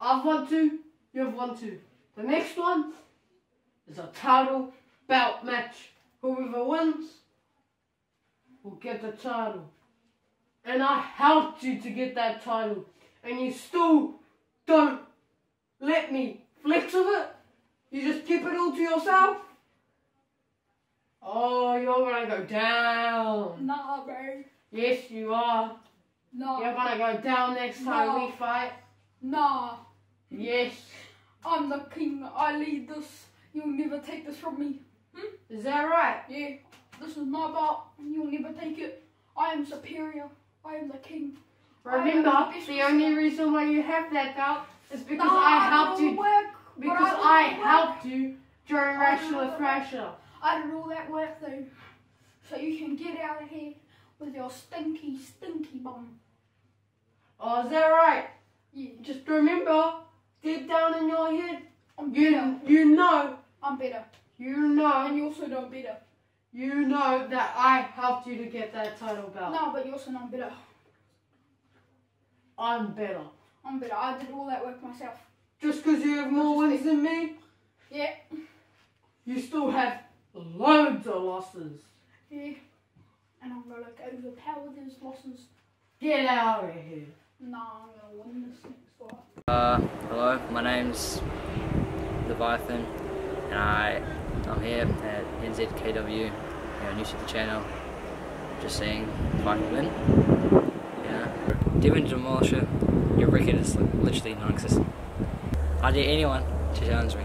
I've won two, you've won two. The next one is a title bout match. Whoever wins will get the title. And I helped you to get that title. And you still don't let me flex with it. You just keep it all to yourself. Oh, you're gonna go down. Nah, bro. Yes, you are. Nah. You're gonna go down next time No. we fight. Nah. Yes. I'm the king. I lead this. You'll never take this from me. Hmm? Is that right? Yeah. This is my belt, and you'll never take it. I am superior. I am the king. Remember, I am the only reason why you have that belt is because Nah, I helped you. work, Because all I helped you during I racial the pressure. I did all that work though, so you can get out of here with your stinky, stinky bum. Oh, is that right? Yeah. Just remember, deep down in your head, I'm you better. you know, I'm better. you know, And you also know better. you know that I helped you to get that title belt. No, but you also know I'm better. I'm better. I'm better. I did all that work myself. Just because you have more wins than me, Yeah. you still have loads of losses. Yeah. And I'm like overpower those losses. Get out of here. Nah, I'm gonna win this next fight. Uh, hello, my name's Leviathan, and I, I'm here at NZKW, you know, new to the channel, just seeing if I can win. Yeah. Devon Demolisher, your record is literally non-existent. I dare anyone to challenge me.